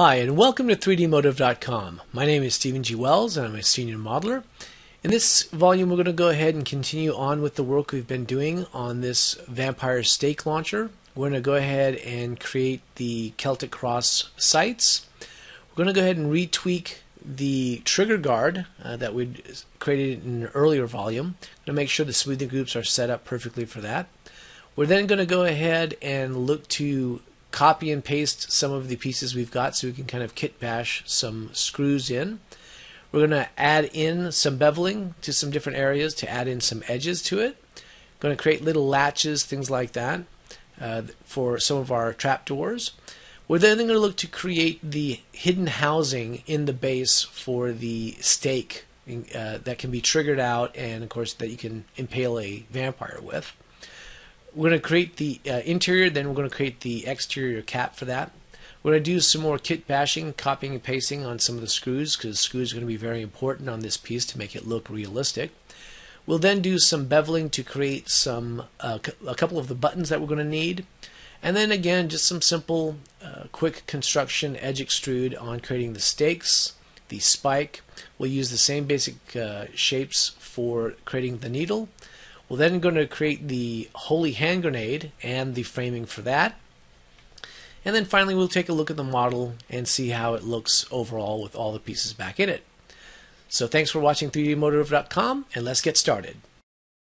Hi, and welcome to 3dmotive.com. My name is Stephen G. Wells, and I'm a senior modeler. In this volume, we're going to go ahead and continue on with the work we've been doing on this Vampire Stake Launcher. We're going to go ahead and create the Celtic Cross sights. We're going to go ahead and retweak the trigger guard uh, that we created in an earlier volume to make sure the smoothing groups are set up perfectly for that. We're then going to go ahead and look to copy and paste some of the pieces we've got so we can kind of kit bash some screws in. We're going to add in some beveling to some different areas to add in some edges to it. Going to create little latches, things like that, uh, for some of our trapdoors. We're then going to look to create the hidden housing in the base for the stake uh, that can be triggered out and, of course, that you can impale a vampire with. We're going to create the uh, interior, then we're going to create the exterior cap for that. We're going to do some more kit bashing, copying and pasting on some of the screws because screws are going to be very important on this piece to make it look realistic. We'll then do some beveling to create some uh, a couple of the buttons that we're going to need. And then again, just some simple, uh, quick construction edge extrude on creating the stakes, the spike. We'll use the same basic uh, shapes for creating the needle. We're then going to create the holy hand grenade and the framing for that. And then finally we'll take a look at the model and see how it looks overall with all the pieces back in it. So thanks for watching 3dmotive.com and let's get started.